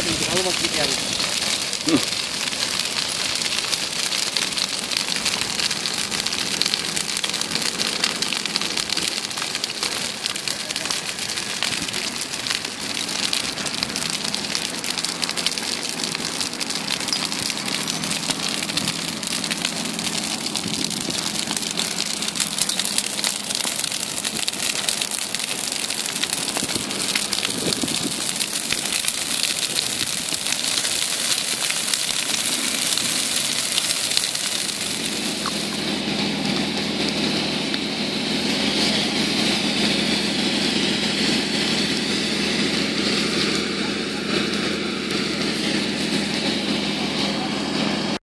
ตายถึงเขาลงมากินแกน